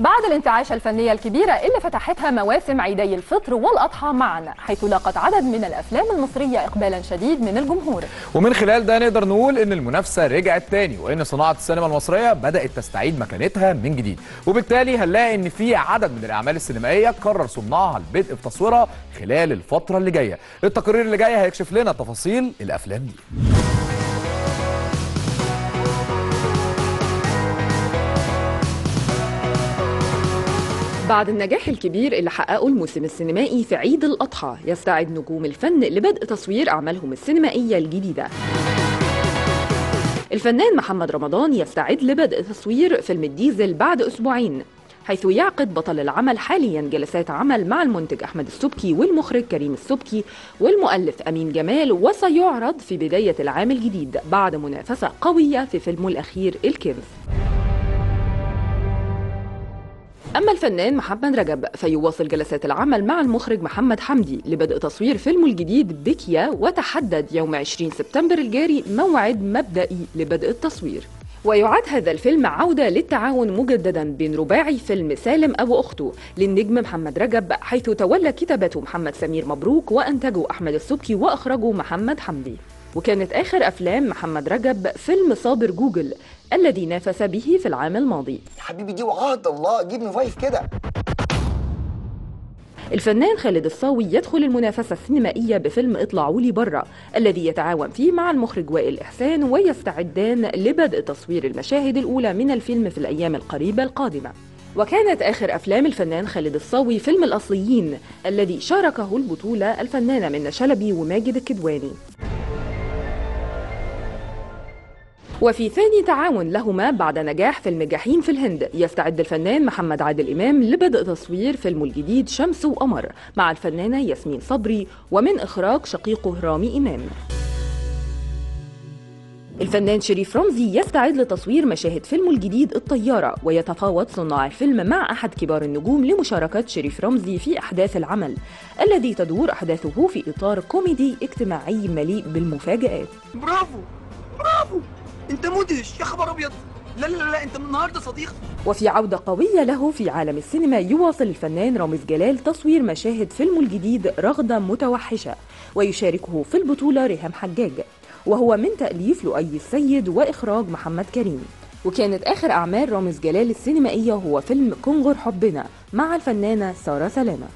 بعد الانتعاشة الفنية الكبيرة اللي فتحتها مواسم عيدي الفطر والأضحى معا حيث لاقت عدد من الأفلام المصرية إقبالا شديد من الجمهور. ومن خلال ده نقدر نقول إن المنافسة رجعت تاني وإن صناعة السينما المصرية بدأت تستعيد مكانتها من جديد. وبالتالي هنلاقي إن في عدد من الأعمال السينمائية قرر صناعها البدء في تصويرها خلال الفترة اللي جاية. التقرير اللي جاي هيكشف لنا تفاصيل الأفلام دي. بعد النجاح الكبير اللي حققه الموسم السينمائي في عيد الأضحى يستعد نجوم الفن لبدء تصوير أعمالهم السينمائية الجديدة. الفنان محمد رمضان يستعد لبدء تصوير فيلم الديزل بعد أسبوعين حيث يعقد بطل العمل حاليا جلسات عمل مع المنتج أحمد السبكي والمخرج كريم السبكي والمؤلف أمين جمال وسيعرض في بداية العام الجديد بعد منافسة قوية في فيلمه الأخير الكنز. أما الفنان محمد رجب فيواصل جلسات العمل مع المخرج محمد حمدي لبدء تصوير فيلمه الجديد بيكيا وتحدد يوم 20 سبتمبر الجاري موعد مبدئي لبدء التصوير. ويعد هذا الفيلم عودة للتعاون مجددا بين رباعي فيلم سالم أبو أخته للنجم محمد رجب حيث تولى كتابته محمد سمير مبروك وأنتجه أحمد السبكي وأخرجه محمد حمدي. وكانت آخر أفلام محمد رجب فيلم صابر جوجل الذي نافس به في العام الماضي. حبيبي دي وعد الله جيب فايف كده. الفنان خالد الصاوي يدخل المنافسة السينمائية بفيلم اطلعوا لي برا الذي يتعاون فيه مع المخرج وائل إحسان ويستعدان لبدء تصوير المشاهد الأولى من الفيلم في الأيام القريبة القادمة. وكانت آخر أفلام الفنان خالد الصاوي فيلم الأصليين الذي شاركه البطولة الفنانة منى شلبي وماجد الكدواني. وفي ثاني تعاون لهما بعد نجاح فيلم جحيم في الهند يستعد الفنان محمد عادل إمام لبدء تصوير فيلمه الجديد شمس وقمر. مع الفنانة ياسمين صبري ومن إخراج شقيقه رامي إمام. الفنان شريف رمزي يستعد لتصوير مشاهد فيلمه الجديد الطيارة ويتفاوض صناع الفيلم مع أحد كبار النجوم لمشاركة شريف رمزي في أحداث العمل الذي تدور أحداثه في إطار كوميدي اجتماعي مليء بالمفاجآت. برافو! انت مدهش يا خبر ابيض. لا لا لا انت من النهارده صديق. وفي عودة قوية له في عالم السينما يواصل الفنان رامز جلال تصوير مشاهد فيلمه الجديد رغدة متوحشة ويشاركه في البطولة ريهام حجاج وهو من تأليف لؤي السيد وإخراج محمد كريم. وكانت آخر أعمال رامز جلال السينمائية هو فيلم كونغر حبنا مع الفنانة سارة سلامة.